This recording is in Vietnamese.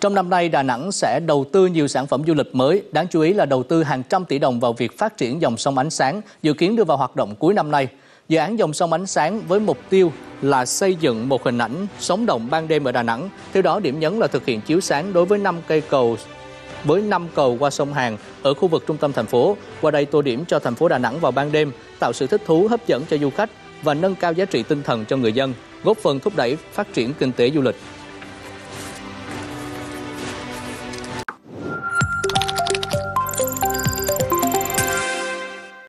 Trong năm nay, Đà Nẵng sẽ đầu tư nhiều sản phẩm du lịch mới, đáng chú ý là đầu tư hàng trăm tỷ đồng vào việc phát triển dòng sông ánh sáng, dự kiến đưa vào hoạt động cuối năm nay. Dự án dòng sông ánh sáng với mục tiêu là xây dựng một hình ảnh sống động ban đêm ở Đà Nẵng. Theo đó, điểm nhấn là thực hiện chiếu sáng đối với 5 cây cầu với 5 cầu qua sông Hàn ở khu vực trung tâm thành phố. Qua đây tô điểm cho thành phố Đà Nẵng vào ban đêm, tạo sự thích thú hấp dẫn cho du khách và nâng cao giá trị tinh thần cho người dân, góp phần thúc đẩy phát triển kinh tế du lịch.